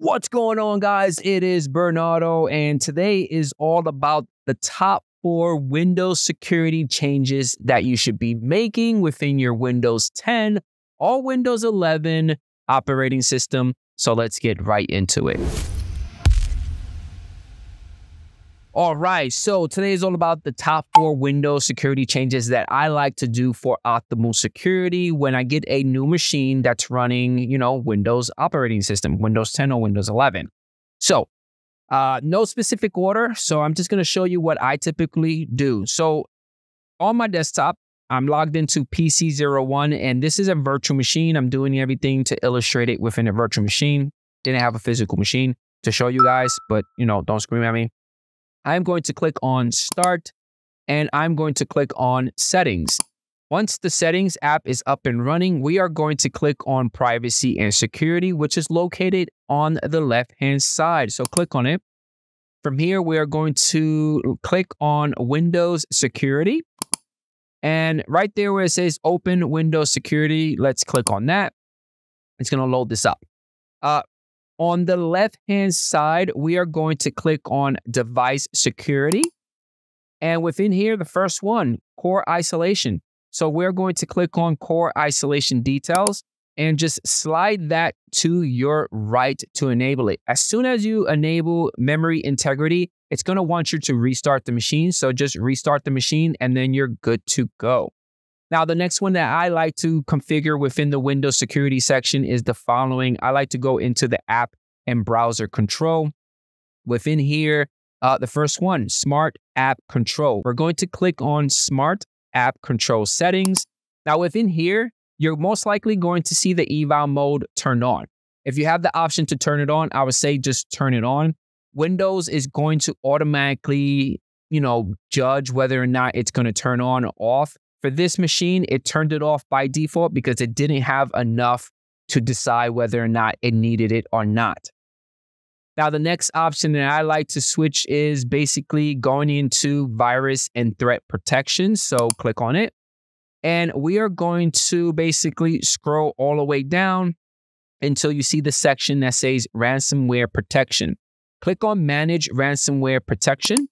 What's going on, guys? It is Bernardo, and today is all about the top four Windows security changes that you should be making within your Windows 10 or Windows 11 operating system. So let's get right into it. All right, so today is all about the top four Windows security changes that I like to do for optimal security when I get a new machine that's running, you know, Windows operating system, Windows 10 or Windows 11. So, uh, no specific order. So I'm just going to show you what I typically do. So on my desktop, I'm logged into PC01, and this is a virtual machine. I'm doing everything to illustrate it within a virtual machine. Didn't have a physical machine to show you guys, but you know, don't scream at me. I'm going to click on Start and I'm going to click on Settings. Once the Settings app is up and running, we are going to click on Privacy and Security, which is located on the left-hand side. So click on it. From here, we are going to click on Windows Security. And right there where it says Open Windows Security, let's click on that. It's going to load this up. Uh, on the left hand side, we are going to click on device security. And within here, the first one, core isolation. So we're going to click on core isolation details and just slide that to your right to enable it. As soon as you enable memory integrity, it's going to want you to restart the machine. So just restart the machine and then you're good to go. Now, the next one that I like to configure within the Windows security section is the following. I like to go into the app and browser control. Within here, uh, the first one, Smart App Control. We're going to click on Smart App Control Settings. Now, within here, you're most likely going to see the eval mode turned on. If you have the option to turn it on, I would say just turn it on. Windows is going to automatically, you know, judge whether or not it's going to turn on or off. For this machine, it turned it off by default because it didn't have enough to decide whether or not it needed it or not. Now, the next option that I like to switch is basically going into virus and threat protection. So click on it. And we are going to basically scroll all the way down until you see the section that says ransomware protection. Click on manage ransomware protection.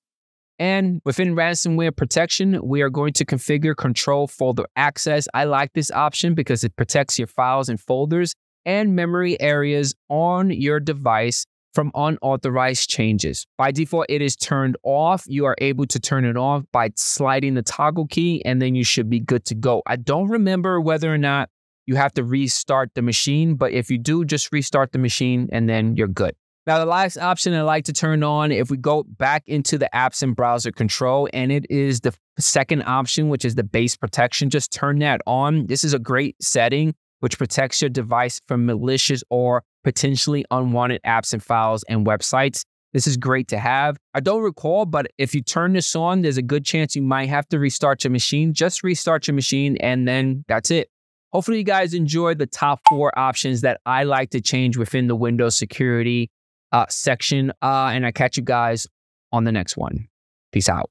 And within ransomware protection, we are going to configure control folder access. I like this option because it protects your files and folders and memory areas on your device from unauthorized changes. By default, it is turned off. You are able to turn it off by sliding the toggle key, and then you should be good to go. I don't remember whether or not you have to restart the machine, but if you do, just restart the machine and then you're good. Now, the last option I like to turn on, if we go back into the apps and browser control, and it is the second option, which is the base protection, just turn that on. This is a great setting which protects your device from malicious or potentially unwanted apps and files and websites. This is great to have. I don't recall, but if you turn this on, there's a good chance you might have to restart your machine. Just restart your machine, and then that's it. Hopefully, you guys enjoyed the top four options that I like to change within the Windows security uh, section. Uh, and I catch you guys on the next one. Peace out.